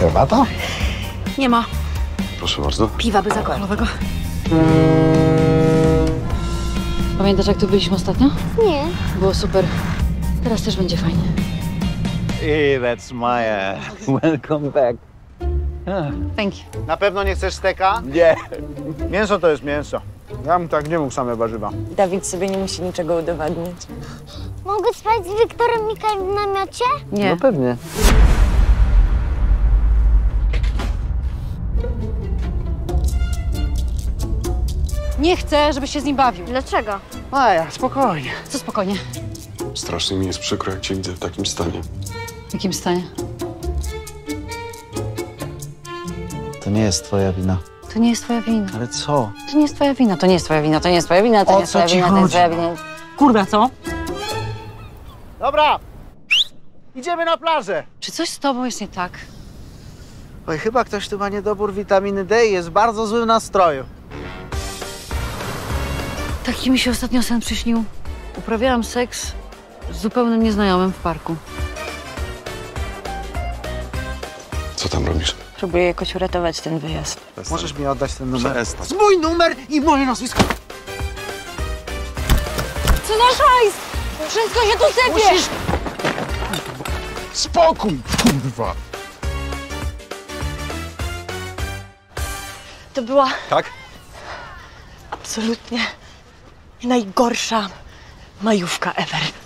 Herbata? Nie ma. Proszę bardzo. Piwa bezalkoholowego. Pamiętasz, jak tu byliśmy ostatnio? Nie. Było super. Teraz też będzie fajnie. Hey, that's Maya. Welcome back. Thank you. Na pewno nie chcesz steka? Nie. Mięso to jest mięso. Ja bym tak nie mógł same warzywa. Dawid sobie nie musi niczego udowadniać. Mogę spać z Wiktorem Mikael w namiocie? Nie. No pewnie. Nie chcę, żebyś się z nim bawił. Dlaczego? Maja, spokojnie. Co spokojnie. Strasznie mi jest przykro, jak cię widzę w takim stanie. W jakim stanie? To nie jest twoja wina. To nie jest twoja wina. Ale co? To nie jest twoja wina, to nie jest twoja wina, to nie jest twoja wina, to O nie jest twoja wina, to nie jest twoja wina. Kurwa, co? Dobra! Idziemy na plażę! Czy coś z tobą jest nie tak? Oj, chyba ktoś tu ma niedobór witaminy D i jest w bardzo złym nastroju. Taki mi się ostatnio sen przyśnił. Uprawiałam seks z zupełnym nieznajomym w parku. Co tam robisz? Próbuję jakoś uratować ten wyjazd. Możesz mi oddać ten numer? Przestań. Mój numer i moje nazwisko! Co nasz hajs? Wszystko się tu sypie! Musisz... Spokój, kurwa! To była Tak? absolutnie najgorsza majówka ever.